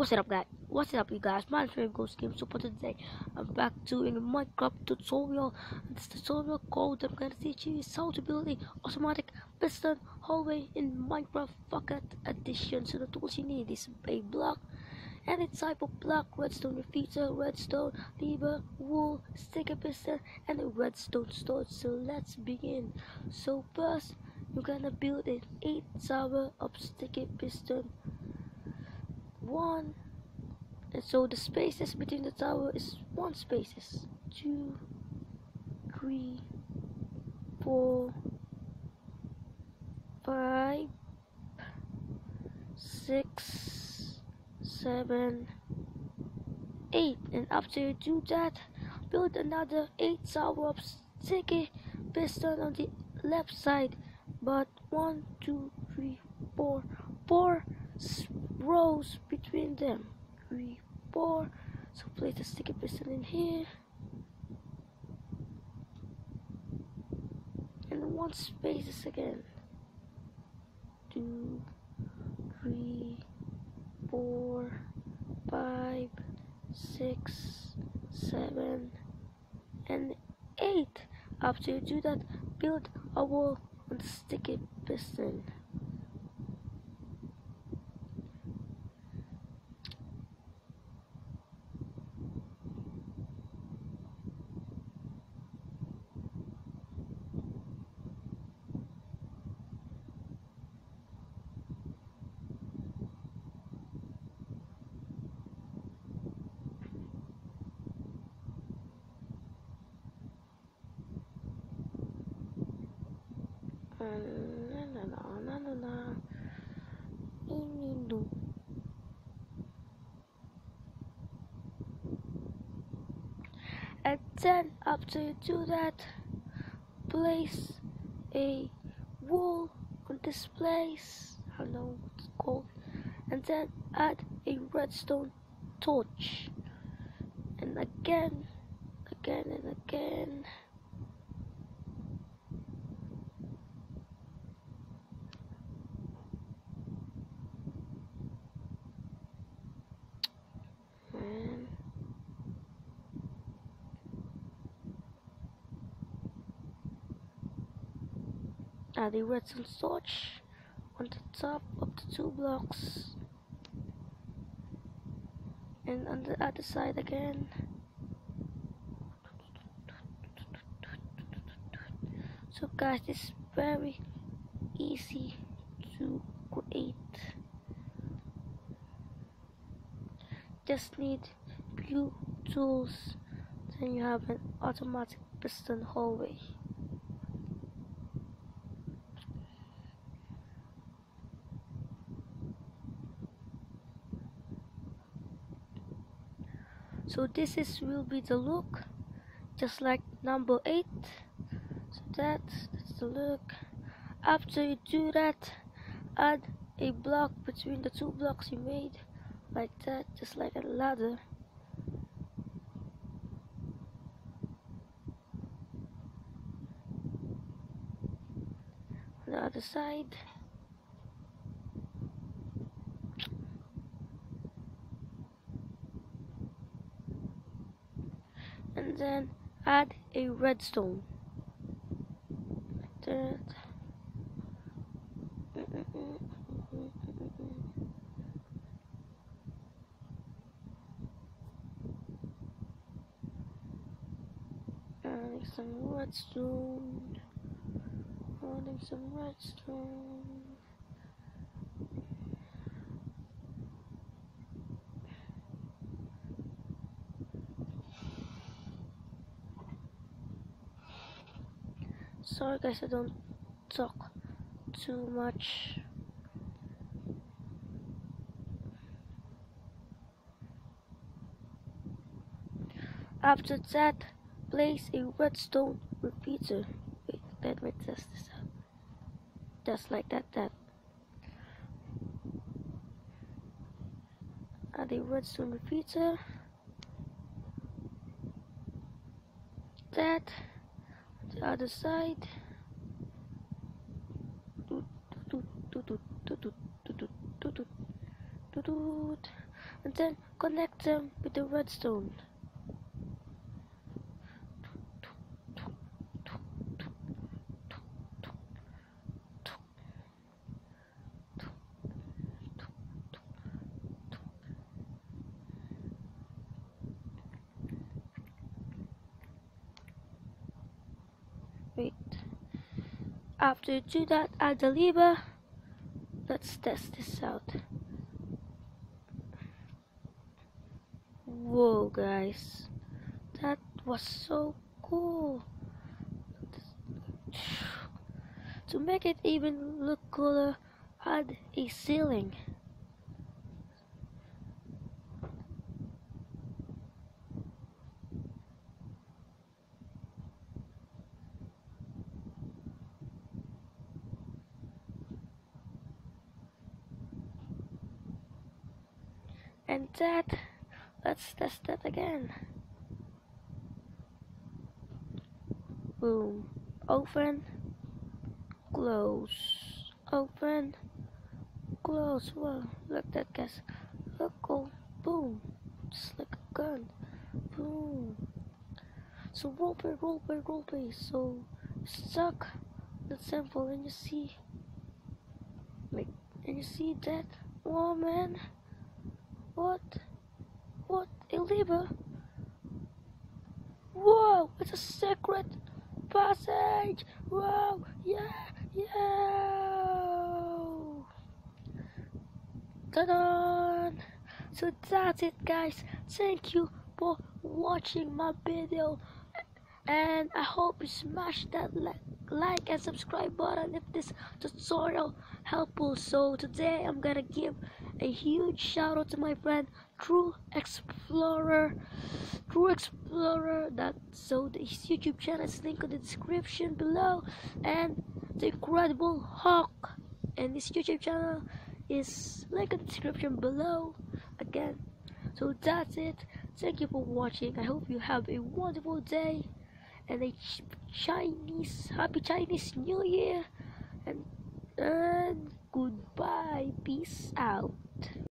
What's up guys? What's up you guys? My name Ghost Game Super today I'm back doing a Minecraft tutorial. This tutorial code I'm gonna teach you how to build a automatic piston hallway in Minecraft Pocket Edition. So the tools you need is a block, any type of block, redstone repeater, redstone, lever, wool, sticky piston, and a redstone storage. So let's begin. So first you're gonna build an 8 tower of sticky piston one. And so the spaces between the tower is one spaces. Two three four five six seven eight. And after you do that build another eight tower of sticky piston on the left side. But one two three four four rows between them. Three, four. So place the sticky piston in here. And one spaces again. Two, three, four, five, six, seven, and eight. After you do that, build a wall on the sticky piston. And then after you do that place a wall on this place I don't know what it's called and then add a redstone torch. And again again and again Ah, add a redstone torch on the top of the two blocks. And on the other side again. So guys is very easy to create. Just need few tools. Then you have an automatic piston hallway so this is will be the look just like number eight. So that's, that's the look. After you do that add a block between the two blocks you made like that just like a ladder. The other side and then add a redstone. Adding some redstone. Adding some redstone sorry guys I don't talk too much. After that place a redstone repeater. Wait let me test this out. Just like that that. Add a redstone repeater. That the other side and then connect them with the redstone. After you do that, add the lever. Let's test this out. Whoa, guys. That was so cool. To make it even look cooler, add a ceiling. And that, let's test that again. Boom. Open. Close. Open. Close. Whoa. Look that guys. Look boom. Just like a gun. Boom. So roleplay, roleplay, roleplay. So stuck. That's simple and you see like and you see that woman what? What? A lever? Whoa! It's a secret passage! Whoa! Yeah! Yeah! Ta-da! So that's it guys. Thank you for watching my video and I hope you smash that like, like and subscribe button if this tutorial helpful so today I'm gonna give a huge shout out to my friend True Explorer. True Explorer that so the YouTube channel is linked in the description below. And the Incredible Hawk and this YouTube channel is linked in the description below again. So that's it. Thank you for watching. I hope you have a wonderful day and a Chinese happy Chinese New Year. And and goodbye. Peace out